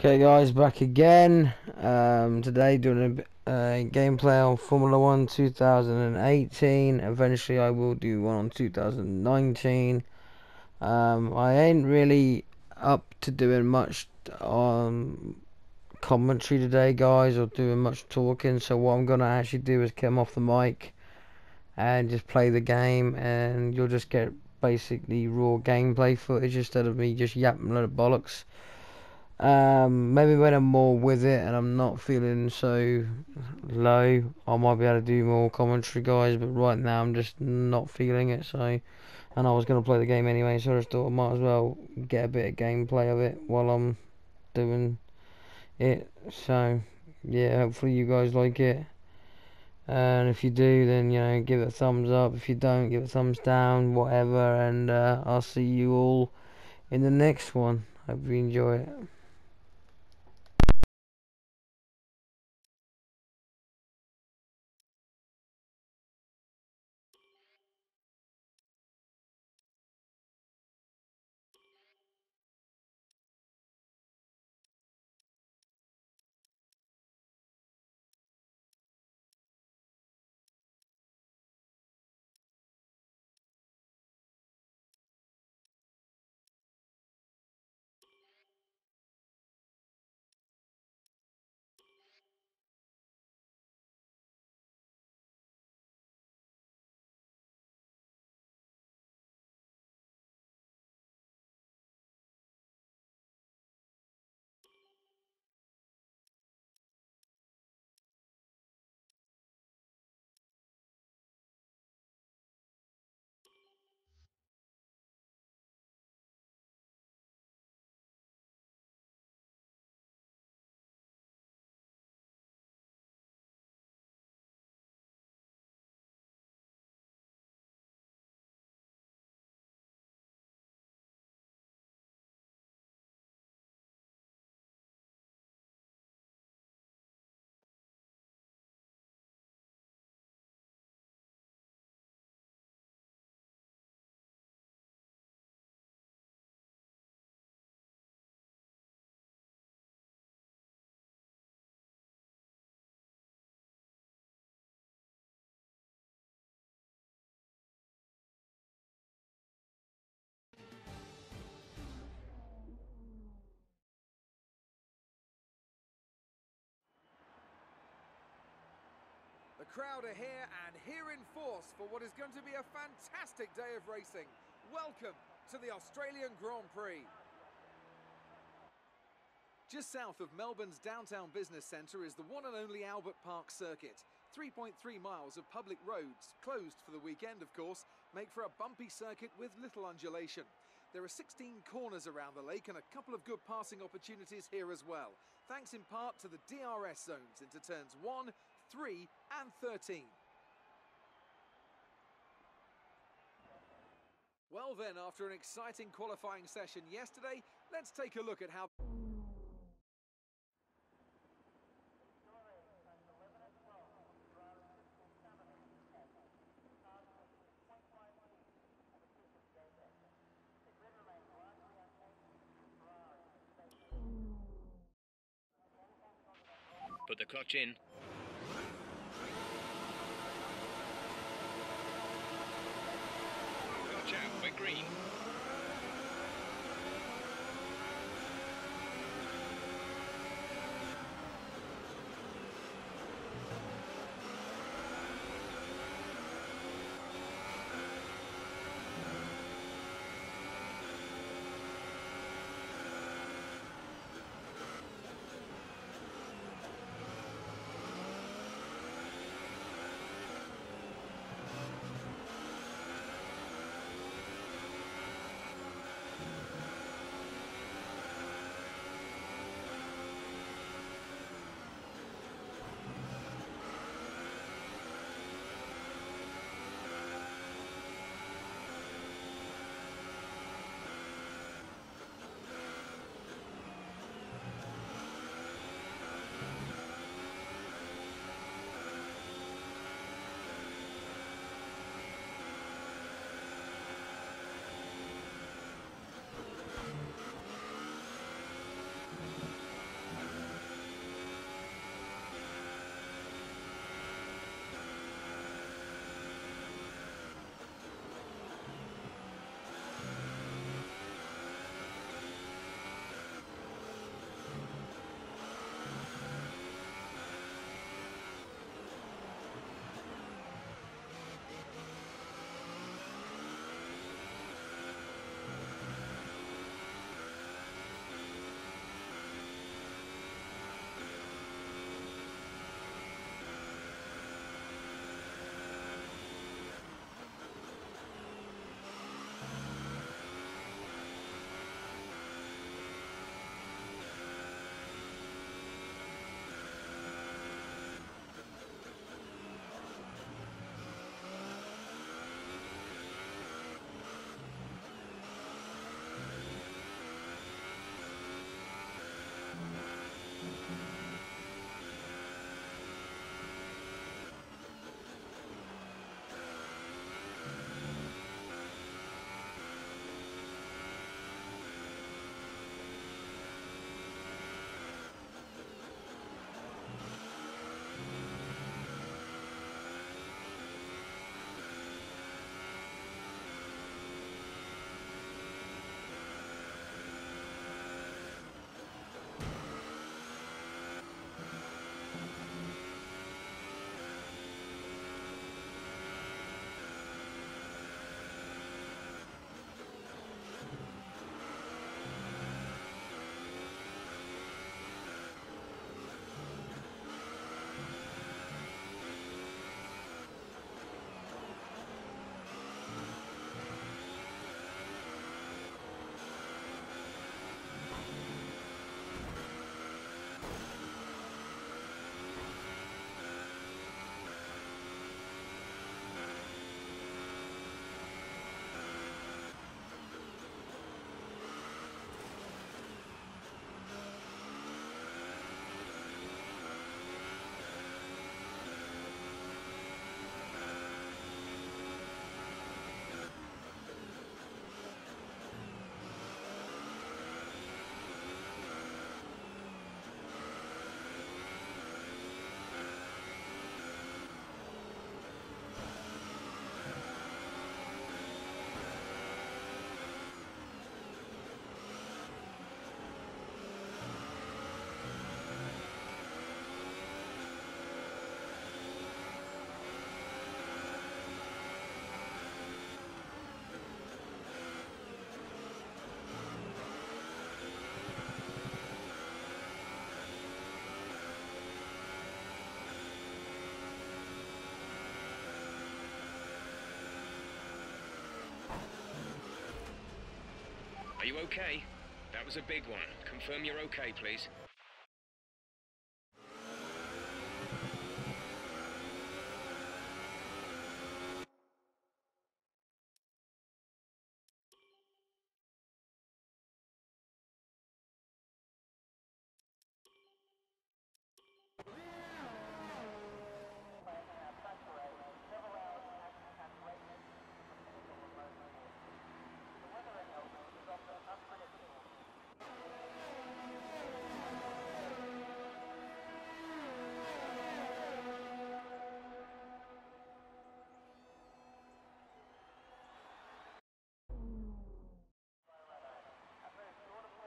Okay guys, back again. Um, today doing a uh, gameplay on Formula 1 2018. Eventually I will do one on 2019. Um, I ain't really up to doing much on commentary today guys, or doing much talking. So what I'm going to actually do is come off the mic and just play the game and you'll just get basically raw gameplay footage instead of me just yapping a lot of bollocks. Um, maybe when I'm more with it and I'm not feeling so low, I might be able to do more commentary, guys. But right now, I'm just not feeling it. So, and I was gonna play the game anyway, so I just thought I might as well get a bit of gameplay of it while I'm doing it. So, yeah, hopefully you guys like it. And if you do, then you know, give it a thumbs up. If you don't, give it a thumbs down, whatever. And uh, I'll see you all in the next one. Hope you enjoy it. Crowd are here and here in force for what is going to be a fantastic day of racing. Welcome to the Australian Grand Prix. Just south of Melbourne's downtown business centre is the one and only Albert Park circuit. 3.3 miles of public roads, closed for the weekend of course, make for a bumpy circuit with little undulation. There are 16 corners around the lake and a couple of good passing opportunities here as well, thanks in part to the DRS zones into turns 1, 3 and 13. Well then, after an exciting qualifying session yesterday, let's take a look at how... Put the clutch in. Okay? That was a big one. Confirm you're okay, please.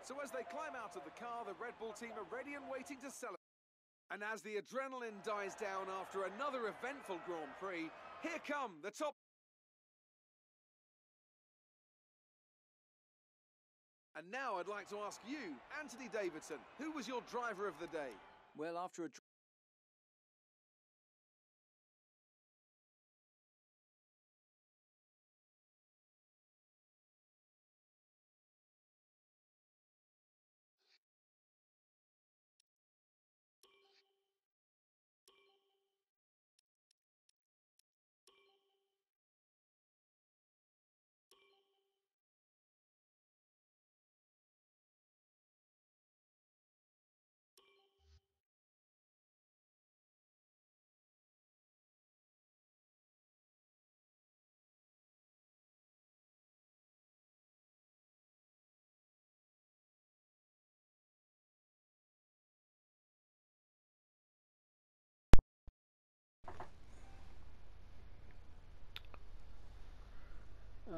So as they climb out of the car, the Red Bull team are ready and waiting to celebrate. And as the adrenaline dies down after another eventful Grand Prix, here come the top. And now I'd like to ask you, Anthony Davidson, who was your driver of the day? Well, after a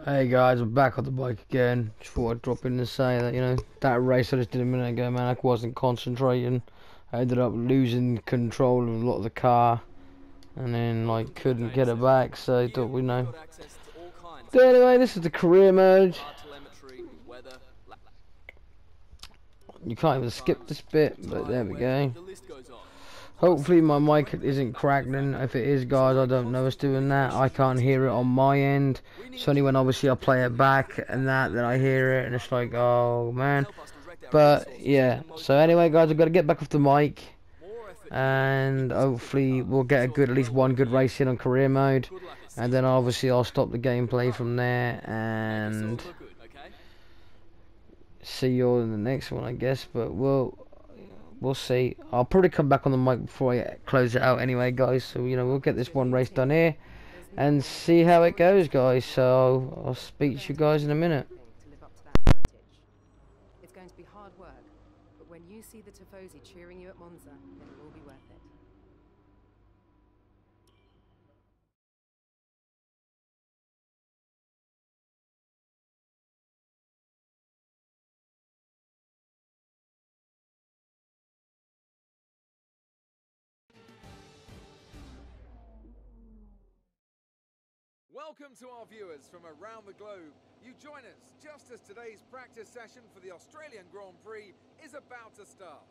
Hey guys, I'm back on the bike again. Just thought I'd drop in and say that, you know, that race I just did a minute ago, man, I wasn't concentrating. I ended up losing control of a lot of the car. And then, like, couldn't get it back, so I thought, we know. But anyway, this is the career mode. You can't even skip this bit, but there we go. Hopefully my mic isn't crackling. If it is, guys, I don't know what's doing that. I can't hear it on my end. It's only when obviously I play it back and that that I hear it, and it's like, oh man. But yeah. So anyway, guys, I've got to get back off the mic, and hopefully we'll get a good, at least one good race in on career mode, and then obviously I'll stop the gameplay from there and see you all in the next one, I guess. But we'll we'll see. I'll probably come back on the mic before I close it out anyway, guys. So, you know, we'll get this one race done here and see how it goes, guys. So, I'll speak to you guys in a minute. It's going to be hard work, but when you see the Tifosi cheering you at Monza, it will be worth it. Welcome to our viewers from around the globe. You join us just as today's practice session for the Australian Grand Prix is about to start.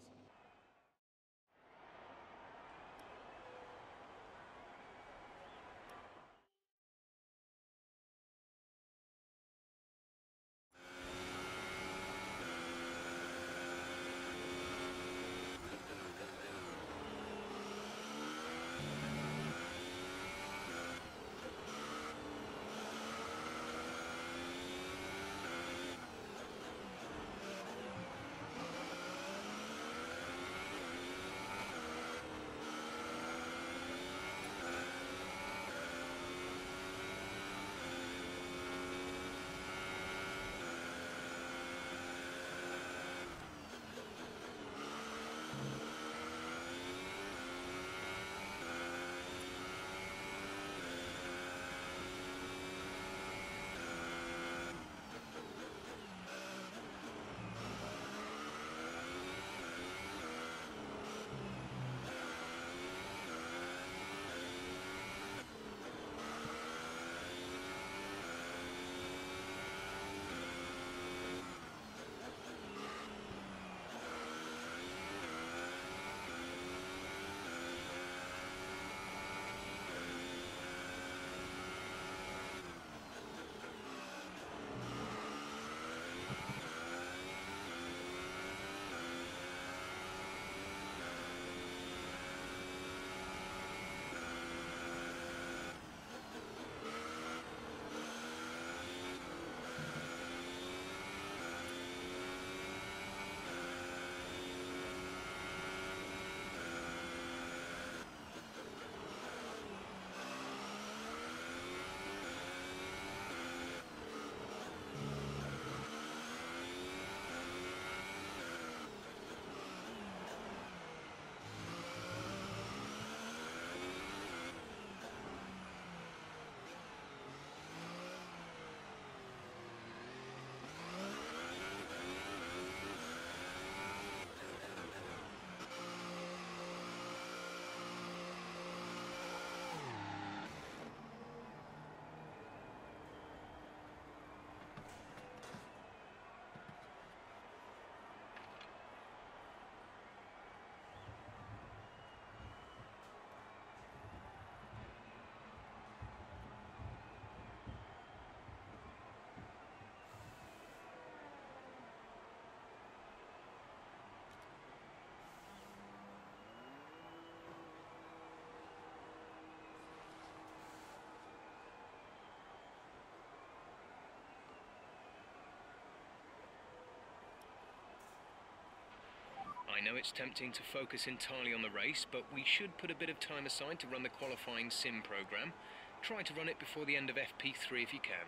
Know it's tempting to focus entirely on the race, but we should put a bit of time aside to run the qualifying sim program. Try to run it before the end of FP3 if you can.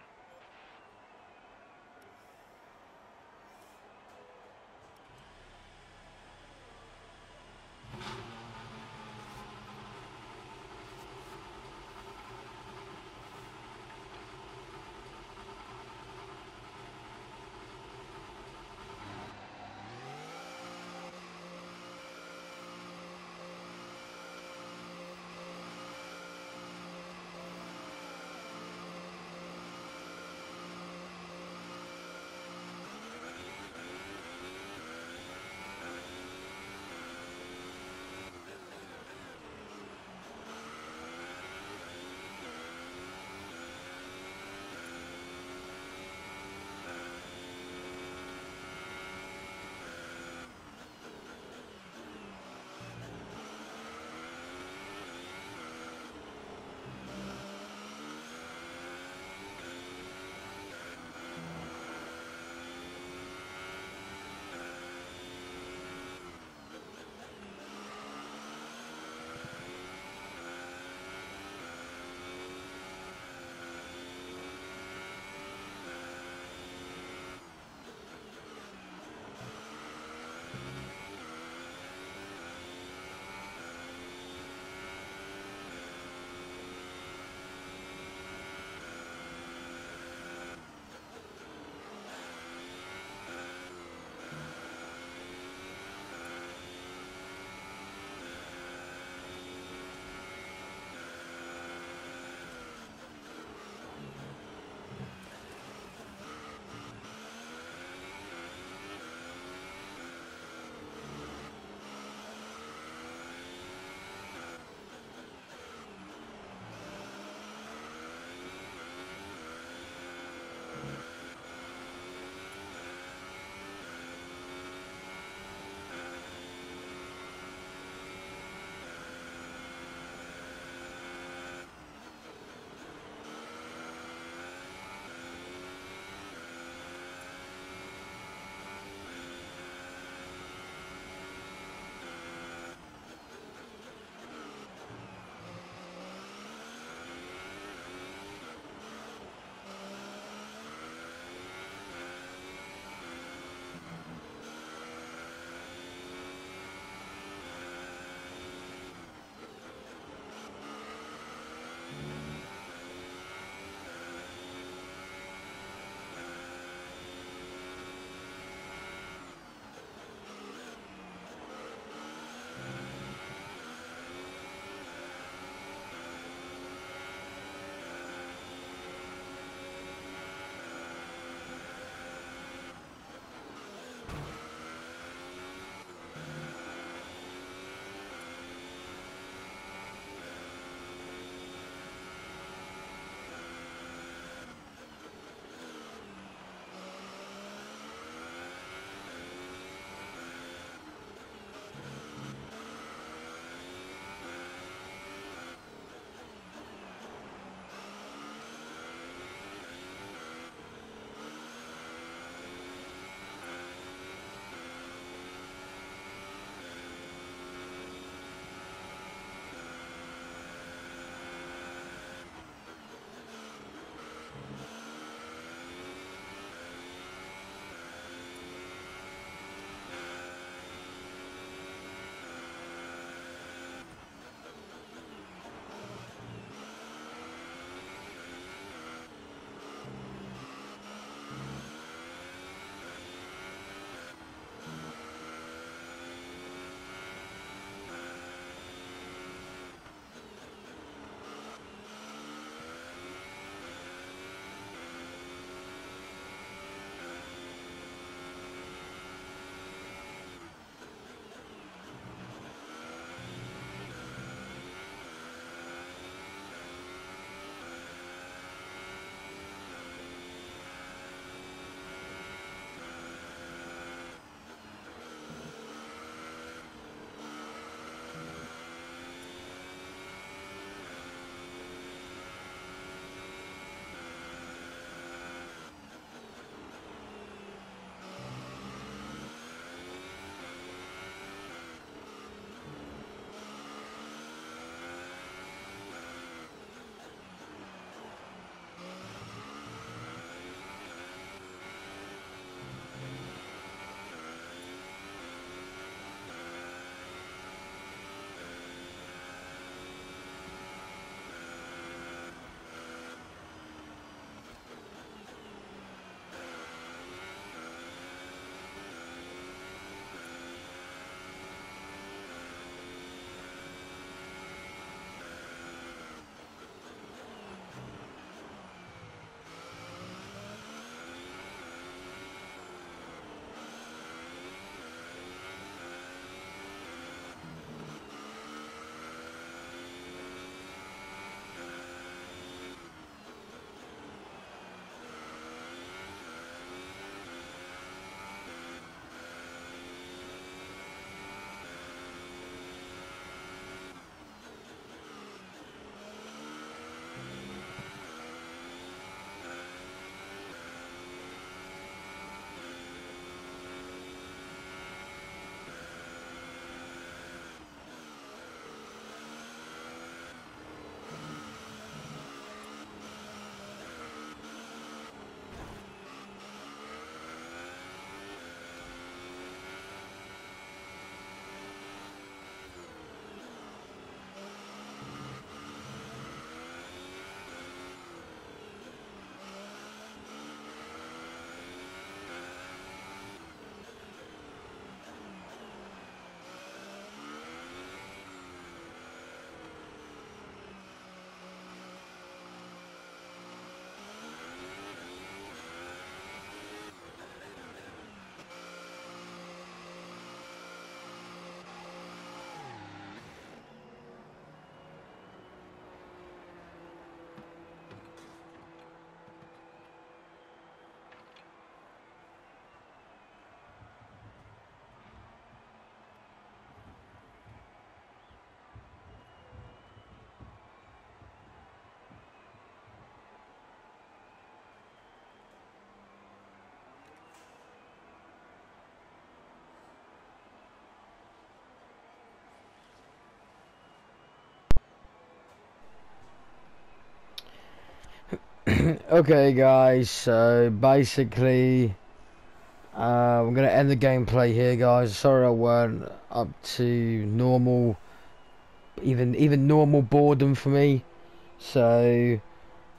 okay, guys. So basically, uh, I'm gonna end the gameplay here, guys. Sorry I weren't up to normal, even even normal boredom for me. So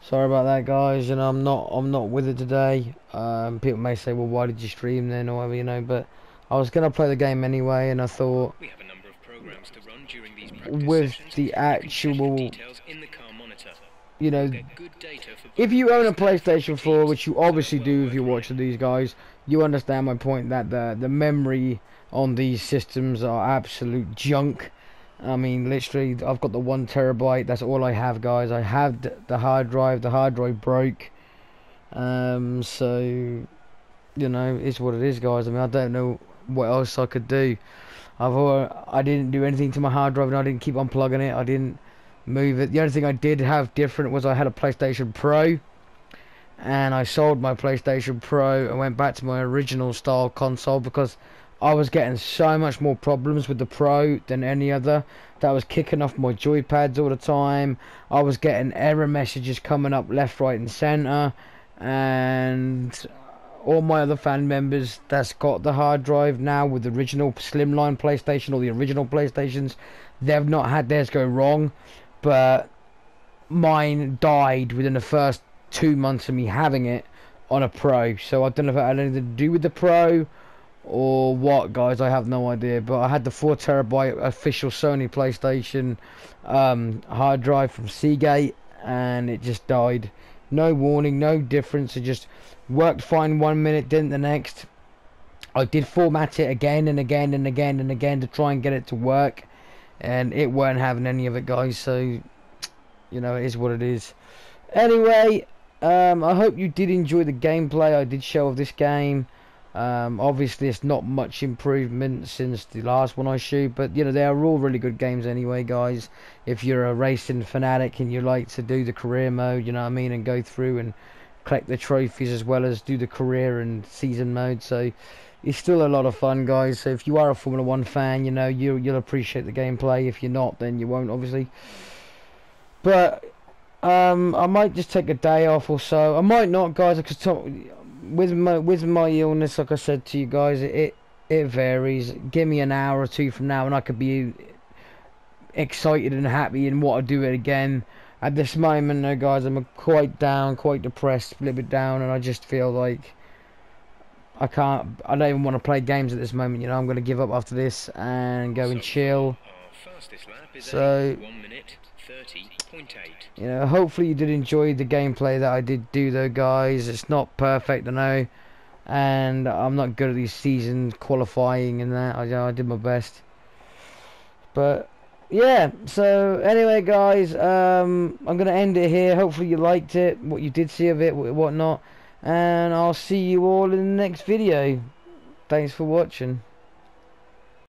sorry about that, guys. Know, I'm not I'm not with it today. Um, people may say, well, why did you stream then, or whatever, you know. But I was gonna play the game anyway, and I thought We have a number of programs to run during these with the You can check actual, details in the car monitor. You know, Get good data for if you own a PlayStation 4, which you obviously do if you're watching these guys, you understand my point that the the memory on these systems are absolute junk. I mean, literally, I've got the one terabyte. That's all I have, guys. I have the, the hard drive. The hard drive broke. Um, so you know, it's what it is, guys. I mean, I don't know what else I could do. I've I didn't do anything to my hard drive, and I didn't keep unplugging it. I didn't move it. The only thing I did have different was I had a PlayStation Pro, and I sold my PlayStation Pro and went back to my original style console because I was getting so much more problems with the Pro than any other. That was kicking off my joypads all the time. I was getting error messages coming up left, right, and centre, and all my other fan members that's got the hard drive now with the original slimline PlayStation or the original PlayStations, they've not had theirs go wrong, but mine died within the first two months of me having it on a Pro. So I don't know if it had anything to do with the Pro or what, guys. I have no idea. But I had the four terabyte official Sony PlayStation um, hard drive from Seagate, and it just died. No warning, no difference. It just worked fine one minute, didn't the next. I did format it again and again and again and again to try and get it to work, and it weren't having any of it, guys. So, you know, it is what it is. Anyway, um, I hope you did enjoy the gameplay I did show of this game. Um, obviously, it's not much improvement since the last one I shoot, but you know they are all really good games anyway, guys. If you're a racing fanatic and you like to do the career mode, you know what I mean, and go through and collect the trophies as well as do the career and season mode, so it's still a lot of fun, guys. So if you are a Formula One fan, you know you you'll appreciate the gameplay. If you're not, then you won't, obviously. But um, I might just take a day off or so. I might not, guys, because with my with my illness, like I said to you guys, it, it varies. Give me an hour or two from now, and I could be excited and happy and want to do it again. At this moment, though, guys, I'm quite down, quite depressed, a little bit down, and I just feel like I can't. I don't even want to play games at this moment. You know, I'm going to give up after this and go and chill. So- a 1 minute 30.8. You know, hopefully you did enjoy the gameplay that I did do though guys. It's not perfect I know. And I'm not good at these season qualifying and that. I, I did my best. But yeah, so anyway guys, um, I'm going to end it here. Hopefully you liked it, what you did see of it, wh- whatnot. And I'll see you all in the next video. Thanks for watching.